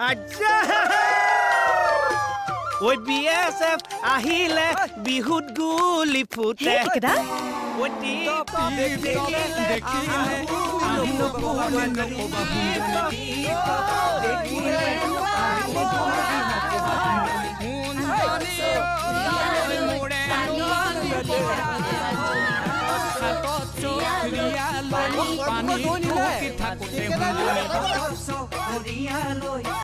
আচ্ছা ঐ B S F আহিলে বিহুত গুলি ফুটে হে ঠিকেদা ঐ টিপ টপ দেখিলে আহিলো পুৰণি নকবা পানী থাকোঁতে